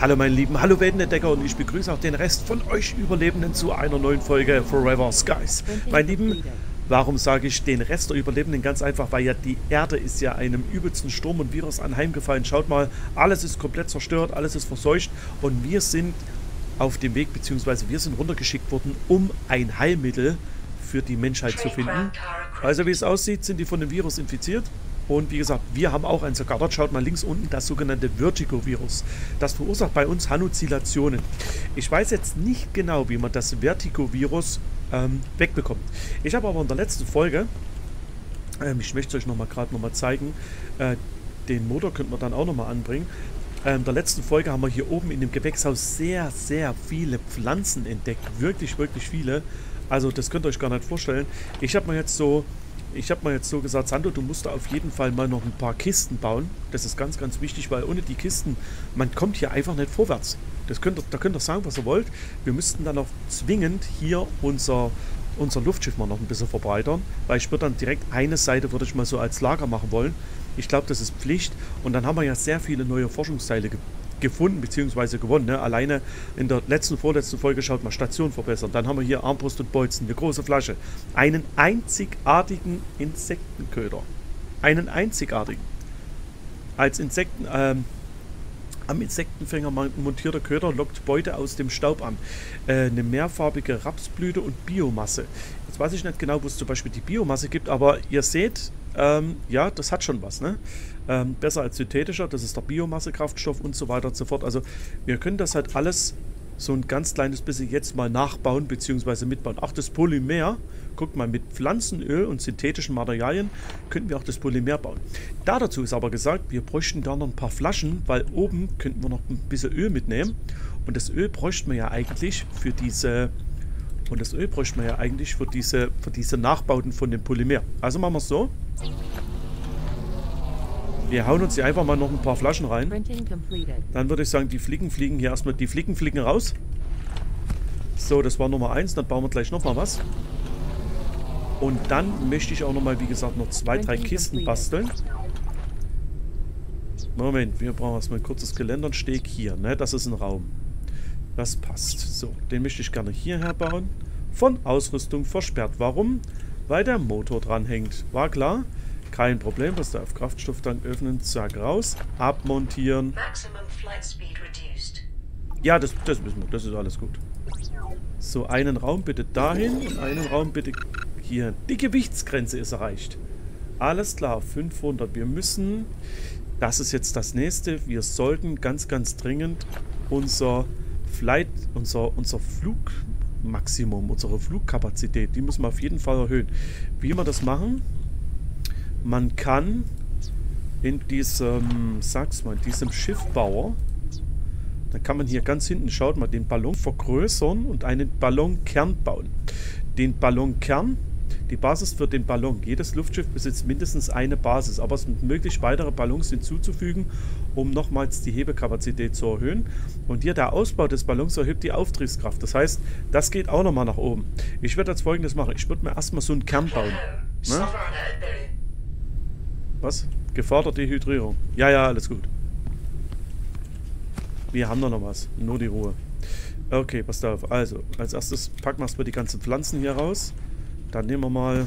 Hallo meine Lieben, hallo Weltenentdecker und ich begrüße auch den Rest von euch Überlebenden zu einer neuen Folge Forever Skies. Meine Lieben, warum sage ich den Rest der Überlebenden? Ganz einfach, weil ja die Erde ist ja einem übelsten Sturm und Virus anheimgefallen. Schaut mal, alles ist komplett zerstört, alles ist verseucht und wir sind auf dem Weg, beziehungsweise wir sind runtergeschickt worden, um ein Heilmittel für die Menschheit zu finden. Also wie es aussieht, sind die von dem Virus infiziert. Und wie gesagt, wir haben auch ein sogar dort schaut mal links unten das sogenannte Vertigo-Virus. Das verursacht bei uns Halluzinationen. Ich weiß jetzt nicht genau, wie man das Vertigo-Virus ähm, wegbekommt. Ich habe aber in der letzten Folge, ähm, ich möchte es euch noch gerade nochmal zeigen, äh, den Motor könnten wir dann auch nochmal anbringen. Ähm, in der letzten Folge haben wir hier oben in dem Gewächshaus sehr, sehr viele Pflanzen entdeckt. Wirklich, wirklich viele. Also das könnt ihr euch gar nicht vorstellen. Ich habe mir jetzt so ich habe mal jetzt so gesagt, Sando, du musst da auf jeden Fall mal noch ein paar Kisten bauen. Das ist ganz, ganz wichtig, weil ohne die Kisten, man kommt hier einfach nicht vorwärts. Das könnt ihr, da könnt ihr sagen, was ihr wollt. Wir müssten dann auch zwingend hier unser, unser Luftschiff mal noch ein bisschen verbreitern, weil ich würde dann direkt eine Seite, würde ich mal so als Lager machen wollen. Ich glaube, das ist Pflicht. Und dann haben wir ja sehr viele neue Forschungsteile gefunden bzw. gewonnen. Ne? Alleine in der letzten, vorletzten Folge schaut mal Station verbessern. Dann haben wir hier Armbrust und Bolzen, eine große Flasche. Einen einzigartigen Insektenköder. Einen einzigartigen. Als Insekten, ähm, am Insektenfänger montierter Köder lockt Beute aus dem Staub an. Äh, eine mehrfarbige Rapsblüte und Biomasse. Jetzt weiß ich nicht genau, wo es zum Beispiel die Biomasse gibt, aber ihr seht, ähm, ja, das hat schon was, ne? Ähm, besser als synthetischer, das ist der Biomassekraftstoff und so weiter und so fort. Also wir können das halt alles so ein ganz kleines bisschen jetzt mal nachbauen bzw. mitbauen. Auch das Polymer, guckt mal, mit Pflanzenöl und synthetischen Materialien könnten wir auch das Polymer bauen. Da dazu ist aber gesagt, wir bräuchten da noch ein paar Flaschen, weil oben könnten wir noch ein bisschen Öl mitnehmen. Und das Öl bräuchten wir ja eigentlich für diese und das Öl bräuchten wir ja eigentlich für diese, für diese Nachbauten von dem Polymer. Also machen wir es so. Wir hauen uns hier einfach mal noch ein paar Flaschen rein. Dann würde ich sagen, die Fliegen fliegen hier erstmal. Die Fliegen fliegen raus. So, das war Nummer 1. Dann bauen wir gleich nochmal was. Und dann möchte ich auch nochmal, wie gesagt, noch zwei, drei Kisten basteln. Moment, wir brauchen erstmal ein kurzes Geländersteg hier. Ne? Das ist ein Raum. Das passt. So, den möchte ich gerne hierher bauen. Von Ausrüstung versperrt. Warum? Weil der Motor dranhängt. War klar? Kein Problem, was da auf Kraftstofftank öffnen, zack, raus, abmontieren. Ja, das, das wissen wir, das ist alles gut. So, einen Raum bitte dahin und einen Raum bitte hier. Die Gewichtsgrenze ist erreicht. Alles klar, 500. Wir müssen, das ist jetzt das nächste, wir sollten ganz, ganz dringend unser Flight, unser, unser Flugmaximum, unsere Flugkapazität, die müssen wir auf jeden Fall erhöhen. Wie wir das machen, man kann in diesem, sag's mal, in diesem Schiffbauer, da kann man hier ganz hinten, schaut mal, den Ballon vergrößern und einen Ballonkern bauen. Den Ballonkern, die Basis für den Ballon. Jedes Luftschiff besitzt mindestens eine Basis, aber es ist möglich, weitere Ballons hinzuzufügen, um nochmals die Hebekapazität zu erhöhen. Und hier der Ausbau des Ballons erhöht die Auftriebskraft. Das heißt, das geht auch nochmal nach oben. Ich würde jetzt folgendes machen. Ich würde mir erstmal so einen Kern bauen. Ne? Was? Geforderte Hydrierung. Ja, ja, alles gut. Wir haben doch noch was. Nur die Ruhe. Okay, pass auf. Also, als erstes packen wir erstmal die ganzen Pflanzen hier raus. Dann nehmen wir mal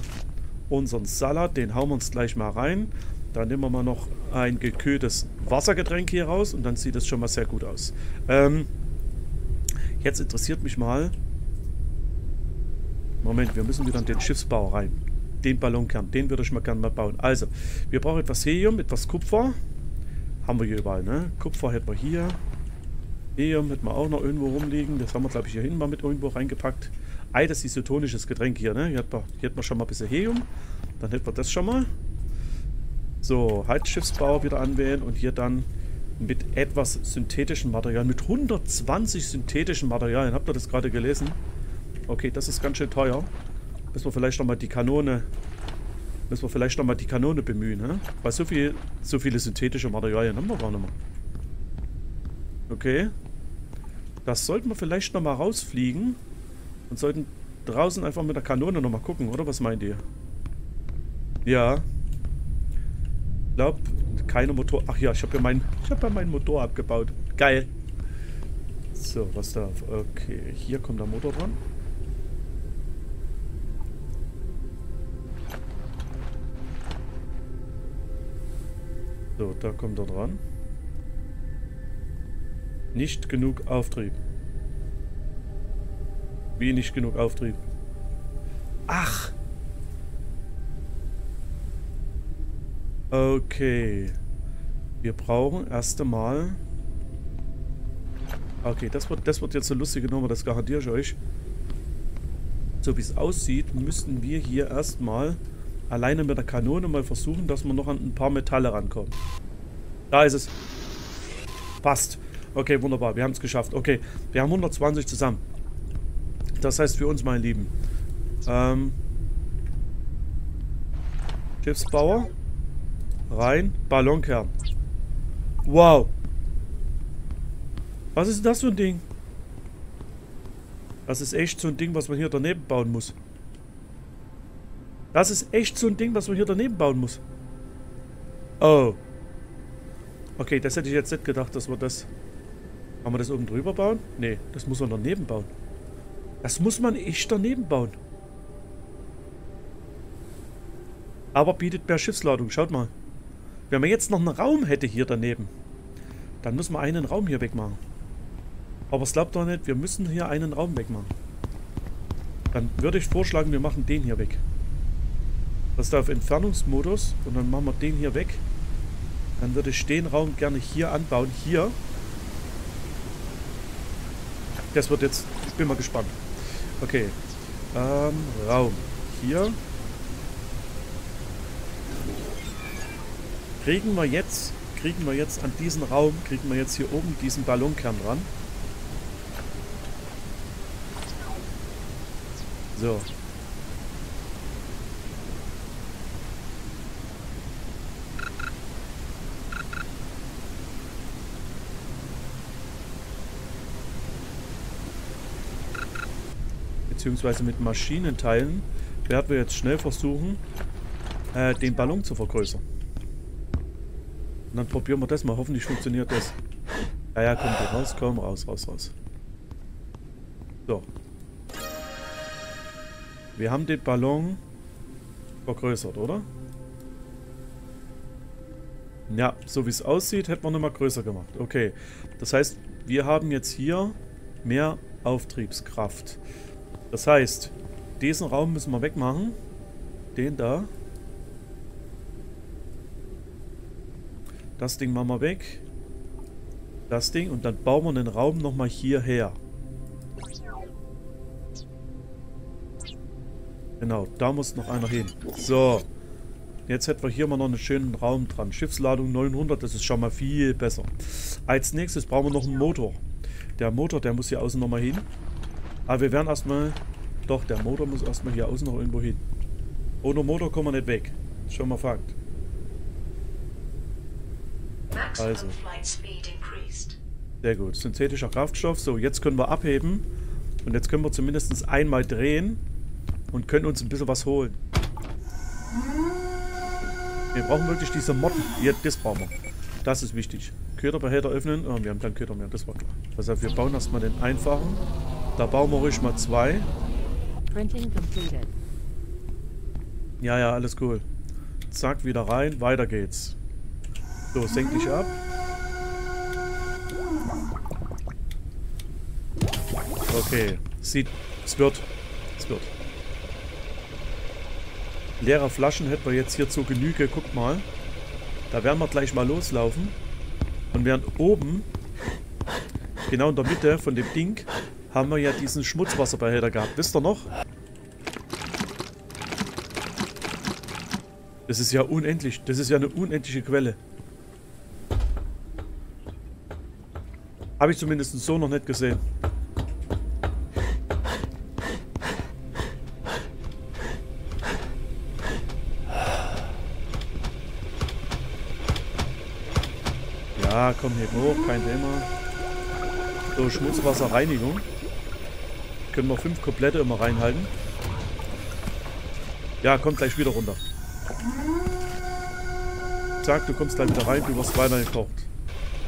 unseren Salat. Den hauen wir uns gleich mal rein. Dann nehmen wir mal noch ein gekühltes Wassergetränk hier raus. Und dann sieht es schon mal sehr gut aus. Ähm, jetzt interessiert mich mal... Moment, wir müssen wieder in den Schiffsbau rein den Ballonkern. Den würde ich mal gerne mal bauen. Also, wir brauchen etwas Helium, etwas Kupfer. Haben wir hier überall, ne? Kupfer hätten wir hier. Helium hätten wir auch noch irgendwo rumliegen. Das haben wir, glaube ich, hier hinten mal mit irgendwo reingepackt. Ei, das ist isotonisches Getränk hier, ne? Hier hätten wir, hier wir schon mal ein bisschen Helium. Dann hätten wir das schon mal. So, Heizschiffsbau wieder anwählen und hier dann mit etwas synthetischen Materialien. Mit 120 synthetischen Materialien. Habt ihr das gerade gelesen? Okay, das ist ganz schön teuer. Müssen wir vielleicht nochmal die Kanone. Müssen wir vielleicht nochmal die Kanone bemühen, ne? Weil so viel, so viele synthetische Materialien haben wir gar nicht mehr. Okay. Das sollten wir vielleicht nochmal rausfliegen. Und sollten draußen einfach mit der Kanone nochmal gucken, oder? Was meint ihr? Ja. Ich glaube, keine Motor... Ach ja, ich habe ja, mein, ich hab ja meinen Motor abgebaut. Geil. So, was darf? Okay, hier kommt der Motor dran. So, da kommt er dran. Nicht genug Auftrieb. Wie nicht genug Auftrieb? Ach! Okay. Wir brauchen erst einmal... Okay, das wird, das wird jetzt eine lustige Nummer, das garantiere ich euch. So wie es aussieht, müssten wir hier erstmal alleine mit der Kanone mal versuchen, dass wir noch an ein paar Metalle rankommen. Da ist es. Passt. Okay, wunderbar. Wir haben es geschafft. Okay, wir haben 120 zusammen. Das heißt für uns, meine Lieben. Ähm, Schiffsbauer. Rein. Ballonkern. Wow. Was ist das für ein Ding? Das ist echt so ein Ding, was man hier daneben bauen muss. Das ist echt so ein Ding, was man hier daneben bauen muss. Oh. Okay, das hätte ich jetzt nicht gedacht, dass wir das kann man das oben drüber bauen? Nee, das muss man daneben bauen. Das muss man echt daneben bauen. Aber bietet mehr Schiffsladung. Schaut mal. Wenn man jetzt noch einen Raum hätte hier daneben, dann muss man einen Raum hier wegmachen. Aber es glaubt doch nicht, wir müssen hier einen Raum wegmachen. Dann würde ich vorschlagen, wir machen den hier weg. Das ist auf Entfernungsmodus und dann machen wir den hier weg. Dann würde ich den Raum gerne hier anbauen. Hier. Das wird jetzt... Ich bin mal gespannt. Okay. Ähm, Raum. Hier. Kriegen wir jetzt... Kriegen wir jetzt an diesen Raum... Kriegen wir jetzt hier oben diesen Ballonkern ran. So. Beziehungsweise mit Maschinenteilen, werden wir jetzt schnell versuchen, äh, den Ballon zu vergrößern. Und dann probieren wir das mal. Hoffentlich funktioniert das. Ja, ja, komm, geh raus, komm, raus, raus, raus. So. Wir haben den Ballon vergrößert, oder? Ja, so wie es aussieht, hätten wir nochmal größer gemacht. Okay, das heißt, wir haben jetzt hier mehr Auftriebskraft. Das heißt, diesen Raum müssen wir wegmachen. Den da. Das Ding machen wir weg. Das Ding. Und dann bauen wir den Raum nochmal hierher. Genau, da muss noch einer hin. So. Jetzt hätten wir hier mal noch einen schönen Raum dran. Schiffsladung 900, das ist schon mal viel besser. Als nächstes brauchen wir noch einen Motor. Der Motor, der muss hier außen nochmal hin. Aber wir werden erstmal... Doch, der Motor muss erstmal hier außen noch irgendwo hin. Ohne Motor kommen wir nicht weg. Ist schon mal Fakt. Also. Sehr gut. Synthetischer Kraftstoff. So, jetzt können wir abheben. Und jetzt können wir zumindest einmal drehen. Und können uns ein bisschen was holen. Wir brauchen wirklich diese Motten. Ja, das brauchen wir. Das ist wichtig. Köderbehälter öffnen. Oh, wir haben keinen Köder mehr. Das war klar. Also wir bauen erstmal den einfachen. Da bauen wir ruhig mal zwei. Ja, ja, alles cool. Zack, wieder rein. Weiter geht's. So, senk dich ab. Okay. Sieht. Es wird. Es wird. Leere Flaschen hätten wir jetzt hier zur Genüge. Guckt mal. Da werden wir gleich mal loslaufen. Und während oben, genau in der Mitte von dem Ding, haben wir ja diesen Schmutzwasserbehälter gehabt. Wisst ihr noch? Das ist ja unendlich. Das ist ja eine unendliche Quelle. Habe ich zumindest so noch nicht gesehen. Ja, komm hier hoch, kein Thema. So, Schmutzwasserreinigung. Können wir fünf komplette immer reinhalten. Ja, kommt gleich wieder runter. Zack, du kommst gleich wieder rein, du wirst weiter gekocht.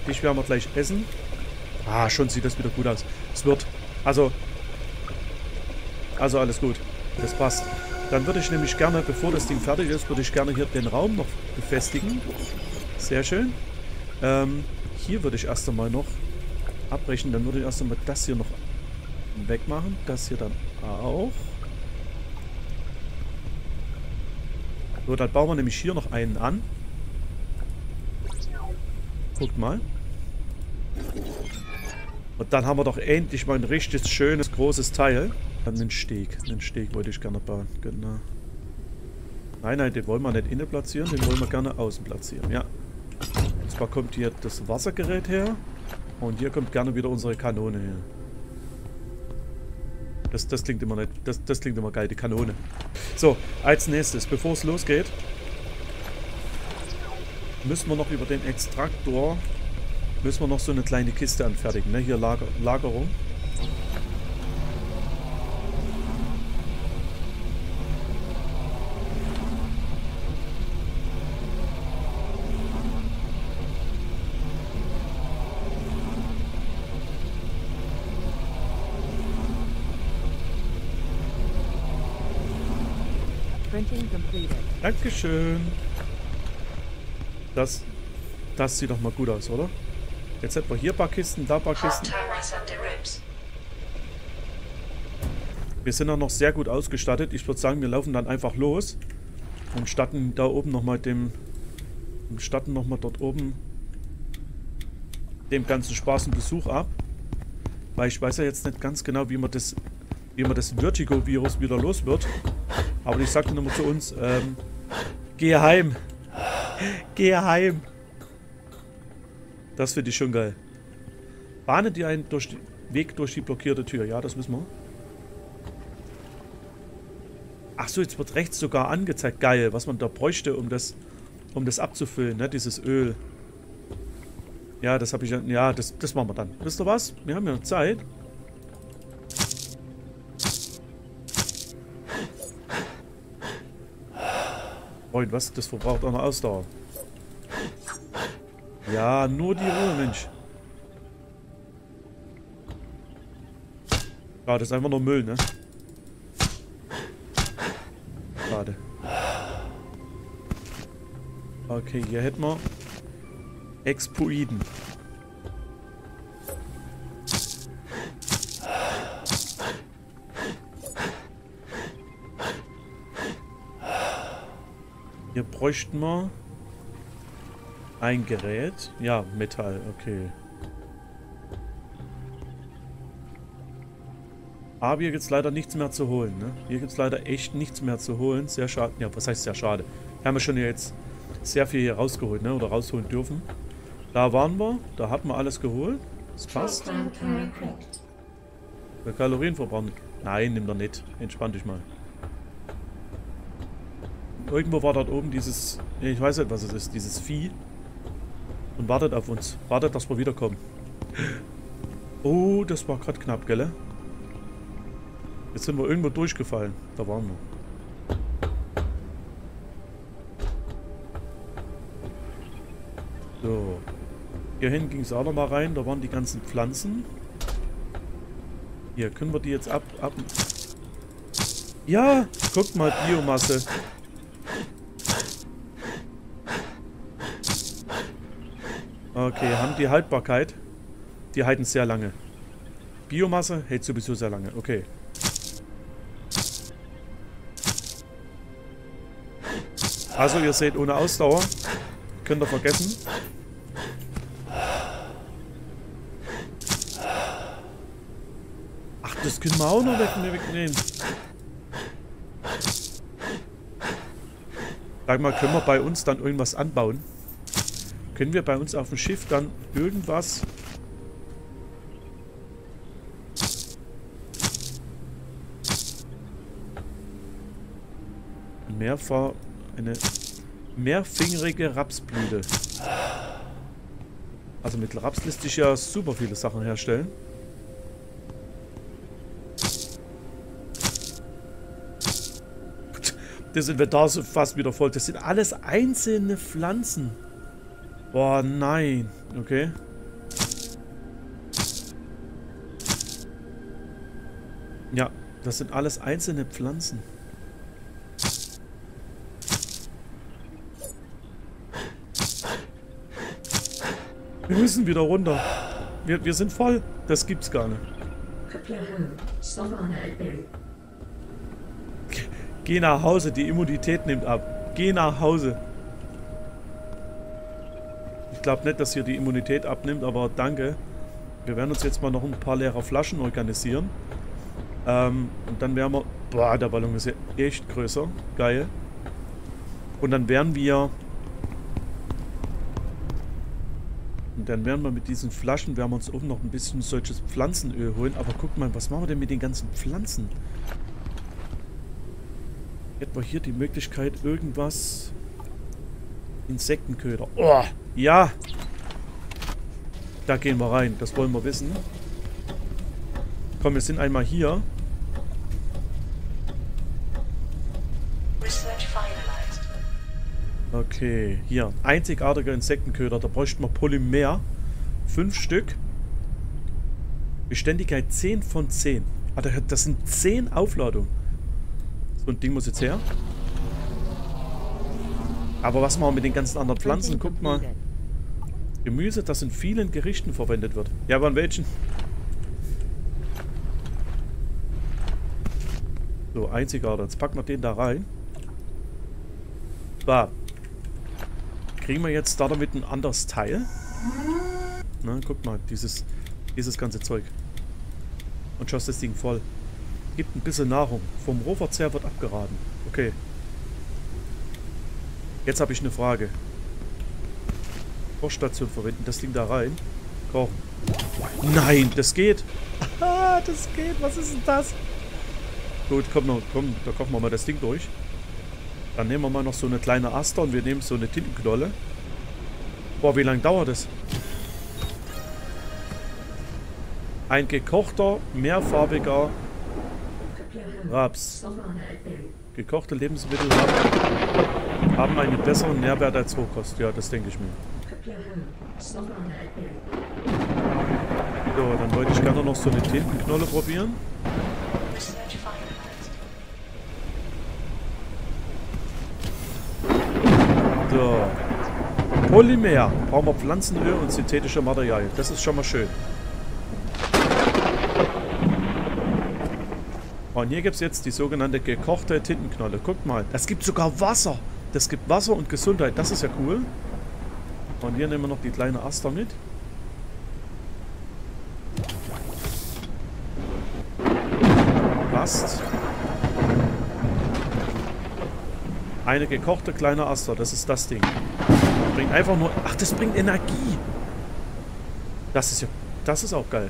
Dich werden wir gleich essen. Ah, schon sieht das wieder gut aus. Es wird, also, also alles gut. Das passt. Dann würde ich nämlich gerne, bevor das Ding fertig ist, würde ich gerne hier den Raum noch befestigen. Sehr schön. Ähm, hier würde ich erst einmal noch abbrechen. Dann würde ich erst einmal das hier noch wegmachen. Das hier dann auch. So, dann bauen wir nämlich hier noch einen an. Guckt mal. Und dann haben wir doch endlich mal ein richtig schönes, großes Teil. Dann einen Steg. Einen Steg wollte ich gerne bauen. Genau. Nein, nein, den wollen wir nicht innen platzieren, den wollen wir gerne außen platzieren. Ja. Und zwar kommt hier das Wassergerät her. Und hier kommt gerne wieder unsere Kanone her. Das, das klingt immer nicht. Das, das klingt immer geil, die Kanone. So, als nächstes, bevor es losgeht, müssen wir noch über den Extraktor müssen wir noch so eine kleine Kiste anfertigen. Ne? Hier Lager, Lagerung. Dankeschön. Das, das sieht doch mal gut aus, oder? Jetzt hätten wir hier ein paar Kisten, da ein paar Kisten. Wir sind auch noch sehr gut ausgestattet. Ich würde sagen, wir laufen dann einfach los und statten da oben nochmal dem und statten nochmal dort oben dem ganzen Spaß und Besuch ab. Weil ich weiß ja jetzt nicht ganz genau, wie man das, wie man das Vertigo-Virus wieder los wird. Aber ich sagte nochmal zu uns, ähm, geh heim. Geh heim. Das finde ich schon geil. Bahne dir einen durch Weg durch die blockierte Tür. Ja, das wissen wir. Ach so, jetzt wird rechts sogar angezeigt. Geil, was man da bräuchte, um das, um das abzufüllen, ne? Dieses Öl. Ja, das habe ich ja. Ja, das, das machen wir dann. Wisst ihr was? Wir haben ja noch Zeit. Freund, was? Das verbraucht auch noch Ausdauer. Ja, nur die Ruhe, Mensch. Ja, das ist einfach nur Müll, ne? Schade. Okay, hier hätten wir Expoiden. Bräuchten wir ein Gerät? Ja, Metall, okay. Aber hier gibt es leider nichts mehr zu holen, ne? Hier gibt es leider echt nichts mehr zu holen. Sehr schade. Ja, was heißt sehr schade? Wir haben ja schon jetzt sehr viel hier rausgeholt, ne? Oder rausholen dürfen. Da waren wir. Da hatten wir alles geholt. Das passt. Der Kalorienverbrauch. Nein, nimm doch nicht. Entspann dich mal. Irgendwo war dort oben dieses... Ich weiß nicht, was es ist. Dieses Vieh. Und wartet auf uns. Wartet, dass wir wiederkommen. Oh, das war gerade knapp, gell? Jetzt sind wir irgendwo durchgefallen. Da waren wir. So. Hierhin ging es auch nochmal rein. Da waren die ganzen Pflanzen. Hier, können wir die jetzt ab... ab ja, guckt mal, Biomasse. Okay, haben die Haltbarkeit. Die halten sehr lange. Biomasse hält sowieso sehr lange. Okay. Also ihr seht, ohne Ausdauer könnt ihr vergessen. Ach, das können wir auch noch wegnehmen. Sag mal, können wir bei uns dann irgendwas anbauen? Können wir bei uns auf dem Schiff dann irgendwas... Mehrfach... Eine mehrfingerige Rapsblüte. Also mit Raps lässt sich ja super viele Sachen herstellen. Das Inventar ist fast wieder voll. Das sind alles einzelne Pflanzen. Boah, nein. Okay. Ja, das sind alles einzelne Pflanzen. Wir müssen wieder runter. Wir, wir sind voll. Das gibt's gar nicht. Geh nach Hause, die Immunität nimmt ab. Geh nach Hause. Ich glaube nicht, dass hier die Immunität abnimmt, aber danke. Wir werden uns jetzt mal noch ein paar leere Flaschen organisieren. Ähm, und dann werden wir... Boah, der Ballon ist ja echt größer. Geil. Und dann werden wir... Und dann werden wir mit diesen Flaschen, werden wir uns oben noch ein bisschen solches Pflanzenöl holen. Aber guck mal, was machen wir denn mit den ganzen Pflanzen? Hätten wir hier die Möglichkeit, irgendwas... Insektenköder. Oh, ja! Da gehen wir rein. Das wollen wir wissen. Komm, wir sind einmal hier. Okay, hier. Einzigartiger Insektenköder. Da bräuchten wir Polymer. Fünf Stück. Beständigkeit 10 von 10. Ah, das sind 10 Aufladungen. So ein Ding muss jetzt her. Aber was machen wir mit den ganzen anderen Pflanzen? Guckt mal. Gemüse, das in vielen Gerichten verwendet wird. Ja, aber an welchen? So, einzigartig. Jetzt packen wir den da rein. Da. Kriegen wir jetzt da damit ein anderes Teil? Na, guck mal, dieses, dieses ganze Zeug. Und schoss das Ding voll. Gibt ein bisschen Nahrung. Vom Rohverzehr wird abgeraten. Okay. Jetzt habe ich eine Frage. Kochstation verwenden, das Ding da rein. Kochen. Nein, das geht. das geht. Was ist denn das? Gut, komm, noch, komm, da kochen wir mal das Ding durch. Dann nehmen wir mal noch so eine kleine Aster und wir nehmen so eine Tintenknolle. Boah, wie lange dauert das? Ein gekochter, mehrfarbiger Raps. Gekochte Lebensmittel haben, haben einen besseren Nährwert als Rohkost. Ja, das denke ich mir. So, dann wollte ich gerne noch so eine Tintenknolle probieren. So. Polymer. Brauchen wir Pflanzenöl und synthetische Materialien. Das ist schon mal schön. Und hier gibt es jetzt die sogenannte gekochte Tintenknolle. Guckt mal, das gibt sogar Wasser. Das gibt Wasser und Gesundheit. Das ist ja cool. Und hier nehmen wir noch die kleine Aster mit. Passt. Eine gekochte kleine Aster, das ist das Ding. Bringt einfach nur... Ach, das bringt Energie. Das ist ja... Das ist auch geil.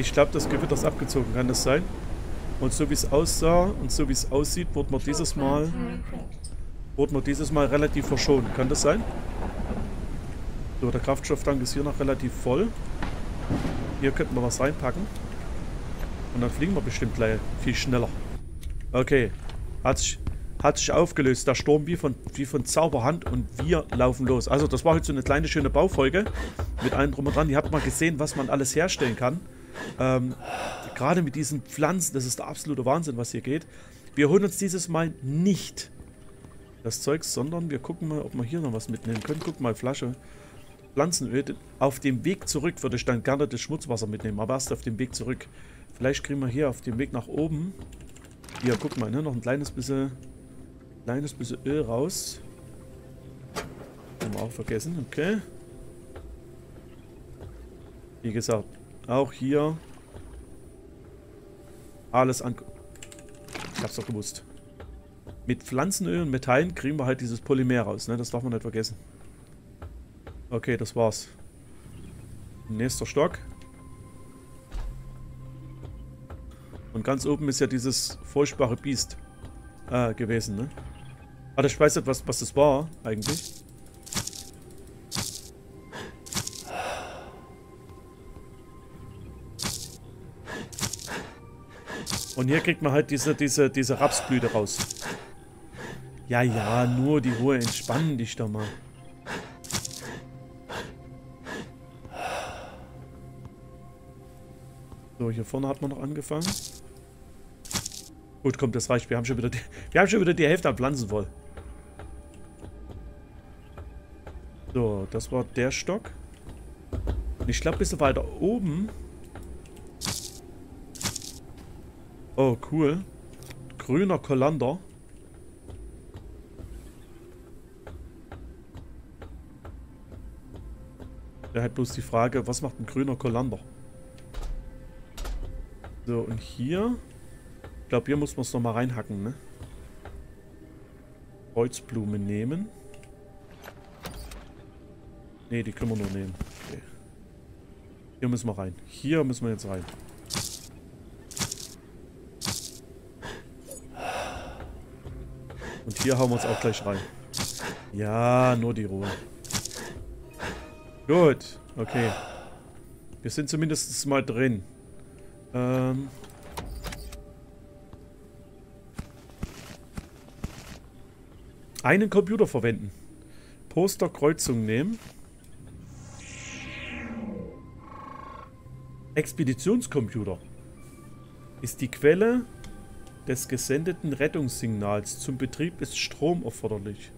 Ich glaube, das Gewitter ist abgezogen. Kann das sein? Und so wie es aussah und so wie es aussieht, wurde man dieses Mal wurde man dieses Mal relativ verschont. Kann das sein? So, der Kraftstofftank ist hier noch relativ voll. Hier könnten wir was reinpacken. Und dann fliegen wir bestimmt gleich viel schneller. Okay. Hat sich, hat sich aufgelöst. Der Sturm wie von, wie von Zauberhand und wir laufen los. Also das war heute so eine kleine schöne Baufolge. Mit allem drum und dran. Ihr habt mal gesehen, was man alles herstellen kann. Ähm, Gerade mit diesen Pflanzen, das ist der absolute Wahnsinn, was hier geht. Wir holen uns dieses Mal nicht das Zeug, sondern wir gucken mal, ob wir hier noch was mitnehmen können. Guck mal, Flasche. Pflanzenöl. Auf dem Weg zurück würde ich dann gerne das Schmutzwasser mitnehmen, aber erst auf dem Weg zurück. Vielleicht kriegen wir hier auf dem Weg nach oben. Hier, guck mal, ne, noch ein kleines bisschen, kleines bisschen Öl raus. Haben wir auch vergessen, okay. Wie gesagt, auch hier alles an... Ich hab's doch gewusst. Mit Pflanzenöl und Metallen kriegen wir halt dieses Polymer raus, ne? Das darf man nicht vergessen. Okay, das war's. Nächster Stock. Und ganz oben ist ja dieses furchtbare Biest äh, gewesen, ne? Ah, ich weiß nicht, was, was das war, eigentlich. Und hier kriegt man halt diese, diese, diese Rapsblüte raus. Ja, ja, nur die Ruhe. Entspannen dich doch mal. So, hier vorne hat man noch angefangen. Gut, kommt, das reicht. Wir haben schon wieder die, wir haben schon wieder die Hälfte an Pflanzen voll. So, das war der Stock. Und ich glaube, ein bisschen weiter oben. Oh, cool. Grüner Kolander. Der hat bloß die Frage, was macht ein grüner Kolander? So, und hier... Ich glaube, hier muss man es nochmal reinhacken, ne? Kreuzblume nehmen. Ne, die können wir nur nehmen. Okay. Hier müssen wir rein. Hier müssen wir jetzt rein. Hier hauen wir uns auch gleich rein. Ja, nur die Ruhe. Gut, okay. Wir sind zumindest mal drin. Ähm... Einen Computer verwenden. Poster Kreuzung nehmen. Expeditionscomputer ist die Quelle des gesendeten Rettungssignals. Zum Betrieb ist Strom erforderlich.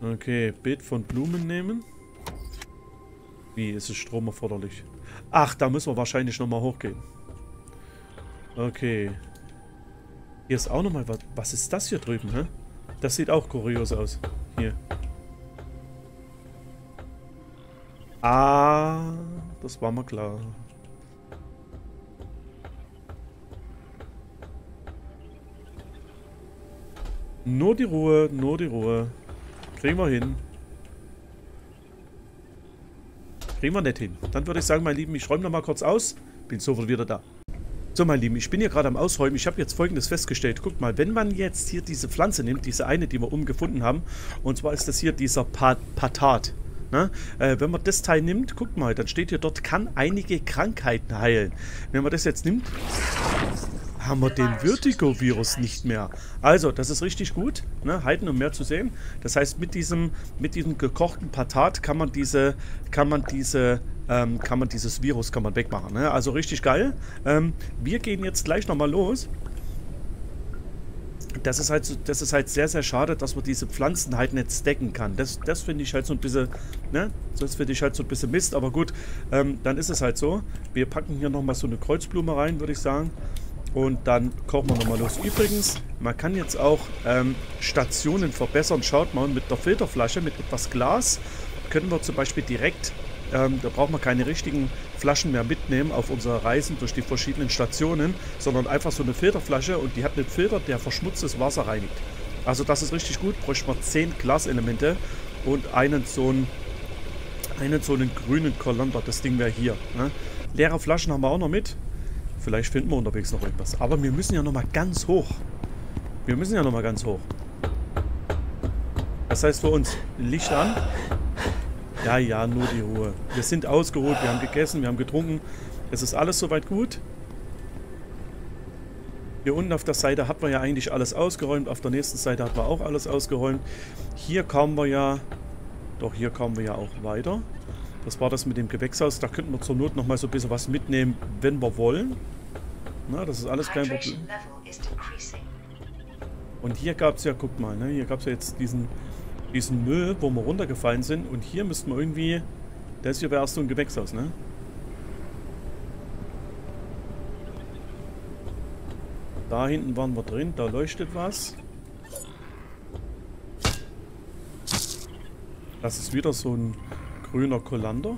Okay, Bild von Blumen nehmen. Wie ist es Strom erforderlich? Ach, da müssen wir wahrscheinlich nochmal hochgehen. Okay. Hier ist auch nochmal was. Was ist das hier drüben, hä? Das sieht auch kurios aus. Hier. Ah, das war mal klar. Nur die Ruhe, nur die Ruhe. Kriegen wir hin. Kriegen wir nicht hin. Dann würde ich sagen, mein Lieben, ich räume noch mal kurz aus. Bin sofort wieder da. So, mein Lieben, ich bin hier gerade am Ausräumen. Ich habe jetzt folgendes festgestellt. Guckt mal, wenn man jetzt hier diese Pflanze nimmt, diese eine, die wir oben gefunden haben, und zwar ist das hier dieser Pat Patat. Ne? Äh, wenn man das Teil nimmt, guckt mal, dann steht hier dort, kann einige Krankheiten heilen. Wenn man das jetzt nimmt, haben wir den Vertigo-Virus nicht mehr. Also, das ist richtig gut. Ne? Halten, um mehr zu sehen. Das heißt, mit diesem, mit diesem gekochten Patat kann man diese, kann man diese, ähm, kann man dieses Virus kann man wegmachen. Ne? Also richtig geil. Ähm, wir gehen jetzt gleich nochmal los. Das ist, halt das ist halt sehr, sehr schade, dass man diese Pflanzen halt nicht stacken kann. Das, das finde ich halt so ein bisschen, ne? Das finde ich halt so ein bisschen Mist, aber gut, ähm, dann ist es halt so. Wir packen hier nochmal so eine Kreuzblume rein, würde ich sagen. Und dann kochen wir nochmal los. Übrigens, man kann jetzt auch ähm, Stationen verbessern. Schaut mal, mit der Filterflasche, mit etwas Glas, können wir zum Beispiel direkt, ähm, da braucht man keine richtigen Flaschen mehr mitnehmen auf unsere Reisen durch die verschiedenen Stationen, sondern einfach so eine Filterflasche und die hat einen Filter, der verschmutztes Wasser reinigt. Also das ist richtig gut. Bräuchte man 10 Glaselemente und einen so einen, einen so einen grünen Kolander. Das Ding wäre hier. Ne? Leere Flaschen haben wir auch noch mit. Vielleicht finden wir unterwegs noch irgendwas. Aber wir müssen ja nochmal ganz hoch. Wir müssen ja nochmal ganz hoch. Das heißt für uns, Licht an. Ja, ja, nur die Ruhe. Wir sind ausgeruht, wir haben gegessen, wir haben getrunken. Es ist alles soweit gut. Hier unten auf der Seite hat man ja eigentlich alles ausgeräumt. Auf der nächsten Seite hat man auch alles ausgeräumt. Hier kamen wir ja... Doch, hier kamen wir ja auch weiter. Das war das mit dem Gewächshaus. Da könnten wir zur Not nochmal so ein bisschen was mitnehmen, wenn wir wollen. Na, das ist alles kein Problem. Und hier gab es ja, guck mal, ne, hier gab es ja jetzt diesen, diesen Müll, wo wir runtergefallen sind. Und hier müssten wir irgendwie, das hier wäre erst so ein Gewächshaus, ne? Da hinten waren wir drin, da leuchtet was. Das ist wieder so ein grüner Kolander.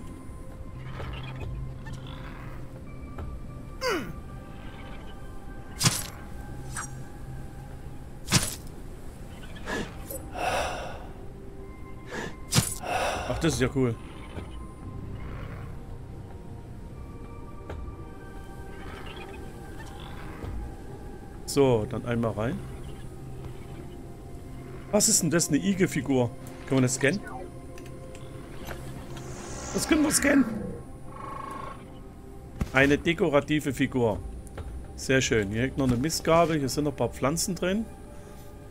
das ist ja cool. So, dann einmal rein. Was ist denn das? Eine Igel-Figur. Können wir das scannen? Das können wir scannen. Eine dekorative Figur. Sehr schön. Hier hängt noch eine Mistgabel. Hier sind noch ein paar Pflanzen drin.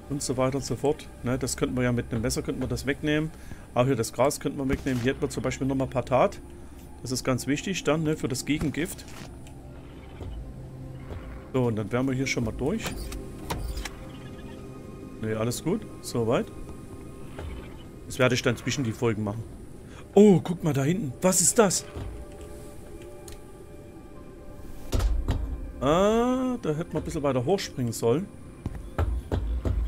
Und so weiter und so fort. Ne, das könnten wir ja mit einem Messer könnten wir das wegnehmen. Auch hier das Gras könnten wir wegnehmen. Hier hätten wir zum Beispiel nochmal Patat. Das ist ganz wichtig dann ne, für das Gegengift. So, und dann wären wir hier schon mal durch. Ne, alles gut. Soweit. Das werde ich dann zwischen die Folgen machen. Oh, guck mal da hinten. Was ist das? Ah, da hätten wir ein bisschen weiter hochspringen sollen.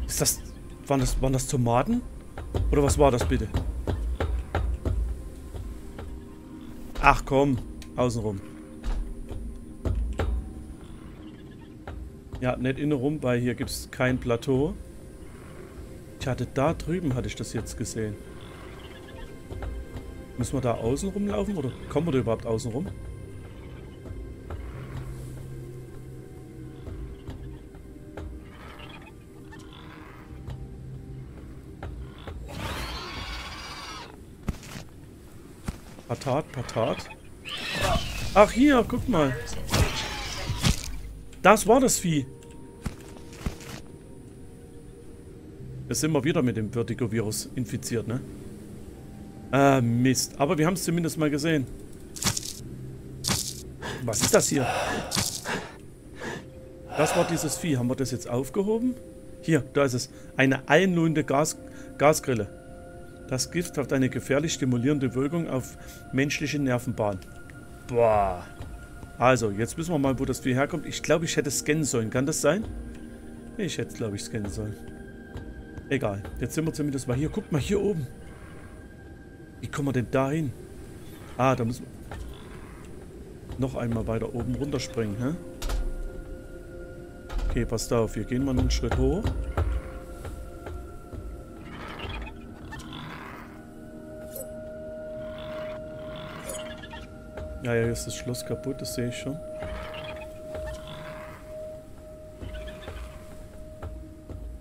Ist das... Waren das, waren das Tomaten? Oder was war das bitte? Ach komm, außenrum. Ja, nicht innenrum, weil hier gibt es kein Plateau. Ich hatte da drüben, hatte ich das jetzt gesehen. Müssen wir da außen rumlaufen oder kommen wir da überhaupt außen rum? Patat, Patat. Ach hier, guck mal. Das war das Vieh. Jetzt sind wir wieder mit dem Vertigo-Virus infiziert, ne? Äh, Mist. Aber wir haben es zumindest mal gesehen. Was ist das hier? Das war dieses Vieh. Haben wir das jetzt aufgehoben? Hier, da ist es. Eine einlohende Gas Gasgrille. Das Gift hat eine gefährlich stimulierende Wirkung auf menschliche Nervenbahn. Boah. Also, jetzt wissen wir mal, wo das Vieh herkommt. Ich glaube, ich hätte scannen sollen. Kann das sein? Ich hätte, glaube ich, scannen sollen. Egal. Jetzt sind wir zumindest mal hier. Guck mal, hier oben. Wie kommen wir denn da hin? Ah, da müssen wir noch einmal weiter oben runterspringen, hä? Okay, passt auf. Wir gehen mal einen Schritt hoch. Ja, ja, hier ist das Schloss kaputt, das sehe ich schon.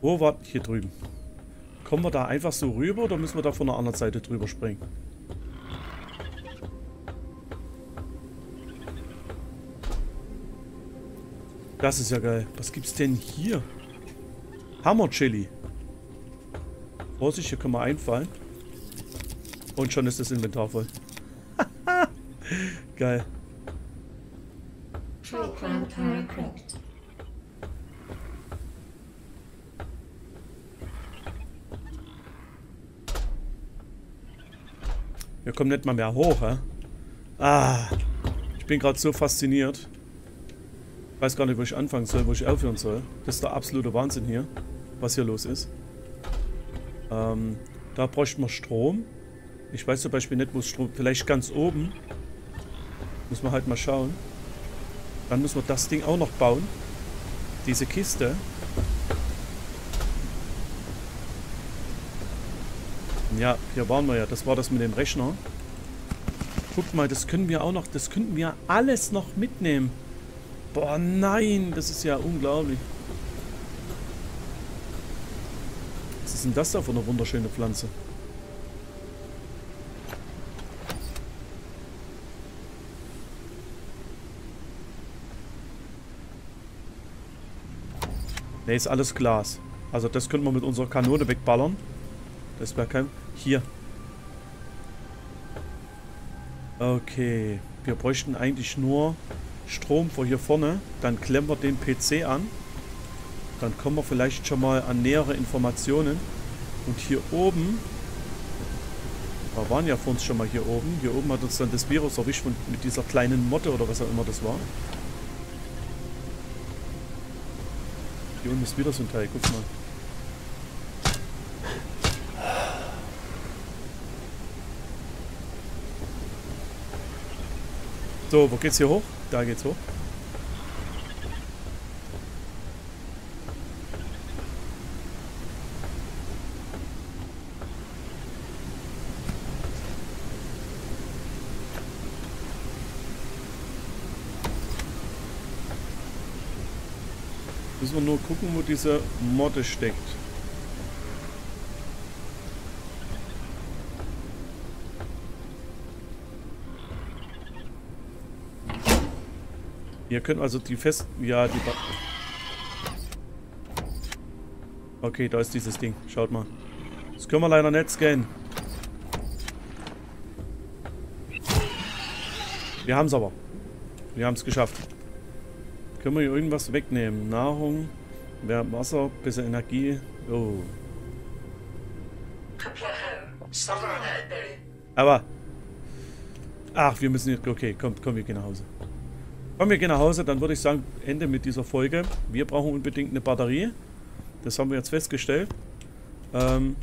Wo war... Hier drüben. Kommen wir da einfach so rüber oder müssen wir da von der anderen Seite drüber springen? Das ist ja geil. Was gibt's denn hier? Hammer Chili. Vorsicht, hier können wir einfallen. Und schon ist das Inventar voll. geil. Wir kommen nicht mal mehr hoch, hä? Ah, ich bin gerade so fasziniert. Ich weiß gar nicht, wo ich anfangen soll, wo ich aufhören soll. Das ist der absolute Wahnsinn hier, was hier los ist. Ähm, da bräuchten wir Strom. Ich weiß zum Beispiel nicht, wo Strom... Vielleicht ganz oben. Müssen wir halt mal schauen. Dann müssen wir das Ding auch noch bauen. Diese Kiste. Ja, hier waren wir ja. Das war das mit dem Rechner. Guck mal, das können wir auch noch, das könnten wir alles noch mitnehmen. Boah, nein, das ist ja unglaublich. Was ist denn das da für eine wunderschöne Pflanze? Ne, ist alles Glas. Also das könnten wir mit unserer Kanone wegballern. Das wäre kein... Hier. Okay. Wir bräuchten eigentlich nur Strom vor hier vorne. Dann klemmen wir den PC an. Dann kommen wir vielleicht schon mal an nähere Informationen. Und hier oben... Wir waren ja vor uns schon mal hier oben. Hier oben hat uns dann das Virus erwischt mit dieser kleinen Motte oder was auch immer das war. Hier unten ist wieder so ein Teil, guck mal. So, wo geht's hier hoch? Da geht's hoch. Müssen wir nur gucken, wo diese Motte steckt. Ihr könnt also die fest... Ja, die... Ba okay, da ist dieses Ding. Schaut mal. Das können wir leider nicht scannen. Wir haben es aber. Wir haben es geschafft. Können wir hier irgendwas wegnehmen? Nahrung, Wasser, bisschen Energie. Oh. Aber... Ach, wir müssen jetzt... Okay, komm, komm, wir gehen nach Hause. Komm, wir gehen nach Hause, dann würde ich sagen, Ende mit dieser Folge. Wir brauchen unbedingt eine Batterie. Das haben wir jetzt festgestellt. Ähm,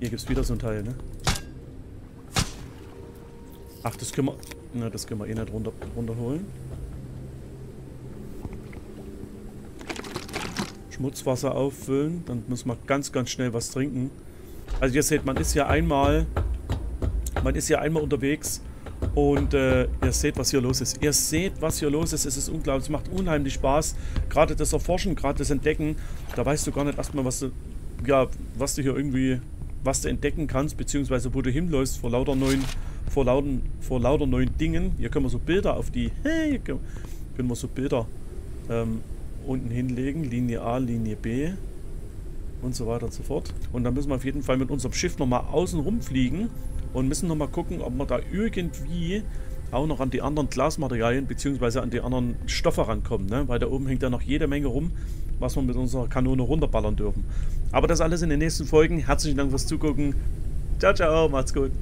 hier gibt es wieder so ein Teil, ne? Ach, das können wir... Na, das können wir eh nicht runter, runterholen. Schmutzwasser auffüllen. Dann muss man ganz, ganz schnell was trinken. Also ihr seht, man ist ja einmal... Man ist ja einmal unterwegs und äh, ihr seht, was hier los ist. Ihr seht, was hier los ist. Es ist unglaublich. Es macht unheimlich Spaß. Gerade das Erforschen, gerade das Entdecken. Da weißt du gar nicht erstmal, was du, ja, was du hier irgendwie, was du entdecken kannst, beziehungsweise wo du hinläufst vor lauter neuen, vor lauter, vor lauter neuen Dingen. Hier können wir so Bilder auf die, hey, können, können wir so Bilder ähm, unten hinlegen. Linie A, Linie B und so weiter und so fort. Und dann müssen wir auf jeden Fall mit unserem Schiff nochmal außen rumfliegen und müssen nochmal gucken, ob wir da irgendwie auch noch an die anderen Glasmaterialien bzw. an die anderen Stoffe rankommen, ne? weil da oben hängt ja noch jede Menge rum, was wir mit unserer Kanone runterballern dürfen. Aber das alles in den nächsten Folgen. Herzlichen Dank fürs Zugucken. Ciao, ciao, macht's gut.